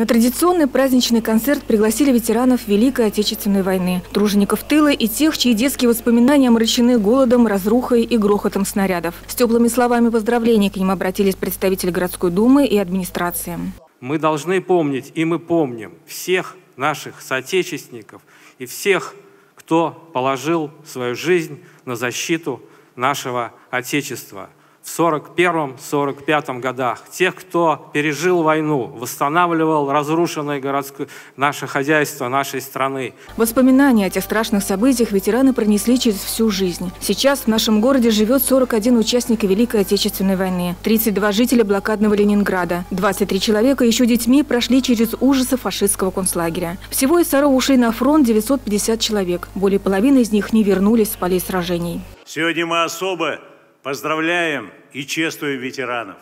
На традиционный праздничный концерт пригласили ветеранов Великой Отечественной войны, тружеников тыла и тех, чьи детские воспоминания омрачены голодом, разрухой и грохотом снарядов. С теплыми словами поздравлений к ним обратились представители городской думы и администрации. Мы должны помнить, и мы помним, всех наших соотечественников и всех, кто положил свою жизнь на защиту нашего Отечества – в 41-45 годах, тех, кто пережил войну, восстанавливал разрушенное городское, наше хозяйство нашей страны. Воспоминания о тех страшных событиях ветераны пронесли через всю жизнь. Сейчас в нашем городе живет 41 участник Великой Отечественной войны, 32 жителя блокадного Ленинграда, 23 человека еще детьми прошли через ужасы фашистского концлагеря. Всего из Сарова ушли на фронт 950 человек. Более половины из них не вернулись с полей сражений. Сегодня мы особо поздравляем и чествуем ветеранов.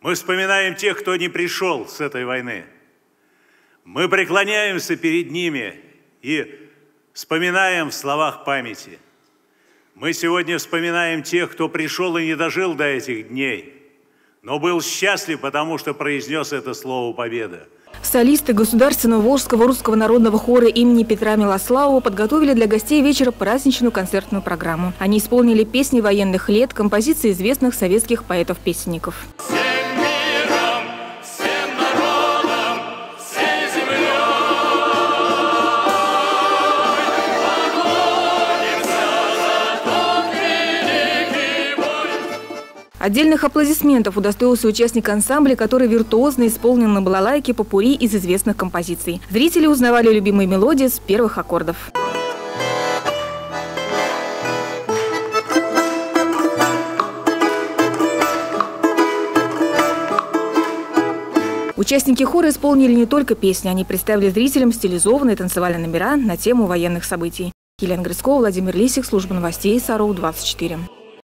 Мы вспоминаем тех, кто не пришел с этой войны. Мы преклоняемся перед ними и вспоминаем в словах памяти. Мы сегодня вспоминаем тех, кто пришел и не дожил до этих дней, но был счастлив, потому что произнес это слово «Победа». Солисты Государственного Волжского русского народного хора имени Петра Милославова подготовили для гостей вечера праздничную концертную программу. Они исполнили песни военных лет, композиции известных советских поэтов-песенников. Отдельных аплодисментов удостоился участник ансамбля, который виртуозно исполнил на балалайке попури из известных композиций. Зрители узнавали любимые мелодии с первых аккордов. Участники хора исполнили не только песни, они представили зрителям стилизованные танцевальные номера на тему военных событий. Елена Грицкова, Владимир Лисик, служба новостей, Саров, 24.